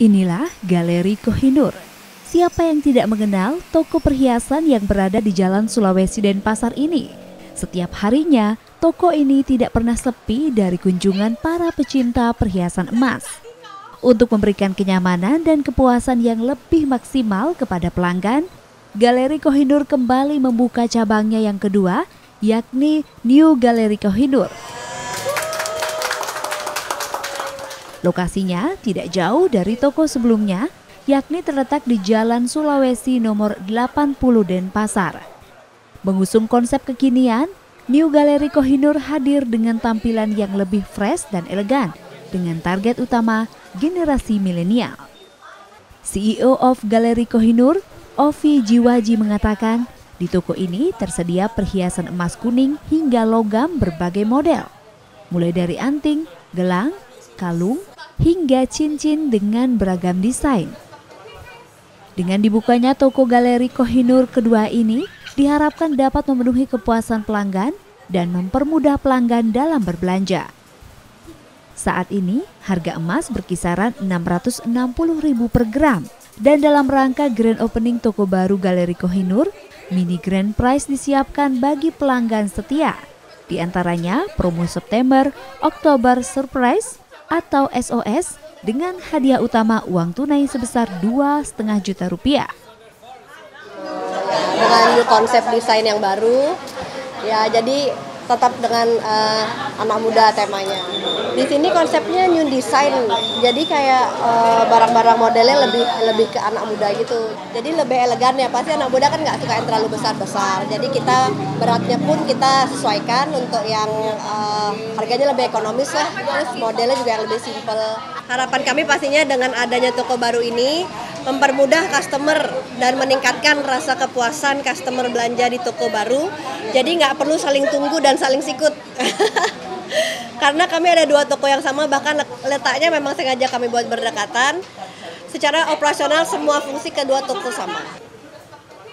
Inilah Galeri Kohinur. Siapa yang tidak mengenal toko perhiasan yang berada di Jalan Sulawesi Denpasar ini? Setiap harinya, toko ini tidak pernah sepi dari kunjungan para pecinta perhiasan emas. Untuk memberikan kenyamanan dan kepuasan yang lebih maksimal kepada pelanggan, Galeri Kohinur kembali membuka cabangnya yang kedua, yakni New Galeri Kohinur Lokasinya tidak jauh dari toko sebelumnya, yakni terletak di Jalan Sulawesi nomor 80 Denpasar. Mengusung konsep kekinian, New Gallery Kohinur hadir dengan tampilan yang lebih fresh dan elegan dengan target utama generasi milenial. CEO of Galeri Kohinur, Ovi Jiwaji mengatakan, di toko ini tersedia perhiasan emas kuning hingga logam berbagai model, mulai dari anting, gelang, kalung, hingga cincin dengan beragam desain. Dengan dibukanya toko galeri Kohinur kedua ini, diharapkan dapat memenuhi kepuasan pelanggan dan mempermudah pelanggan dalam berbelanja. Saat ini, harga emas berkisaran Rp660.000 per gram. Dan dalam rangka grand opening toko baru Galeri Kohinur, mini grand prize disiapkan bagi pelanggan setia. Di antaranya promo September, Oktober surprise, atau SOS dengan hadiah utama uang tunai sebesar dua setengah juta rupiah. Dengan konsep desain yang baru, ya jadi tetap dengan uh, anak muda temanya. Di sini konsepnya new design, jadi kayak uh, barang-barang modelnya lebih lebih ke anak muda gitu. Jadi lebih elegan ya. Pasti anak muda kan nggak suka yang terlalu besar-besar. Jadi kita beratnya pun kita sesuaikan untuk yang uh, harganya lebih ekonomis lah. Terus modelnya juga yang lebih simple. Harapan kami pastinya dengan adanya toko baru ini mempermudah customer dan meningkatkan rasa kepuasan customer belanja di toko baru. Jadi nggak perlu saling tunggu dan saling sikut. Karena kami ada dua toko yang sama, bahkan letaknya memang sengaja kami buat berdekatan. Secara operasional semua fungsi kedua toko sama.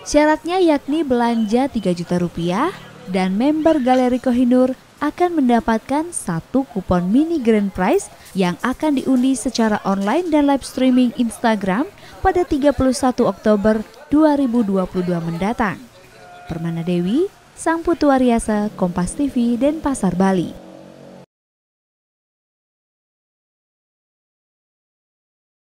Syaratnya yakni belanja 3 juta rupiah dan member Galeri Kohinur akan mendapatkan satu kupon mini grand prize yang akan diundi secara online dan live streaming Instagram pada 31 Oktober 2022 mendatang. Permana Dewi, Sang Putu Ariasa, Kompas TV, dan Pasar Bali.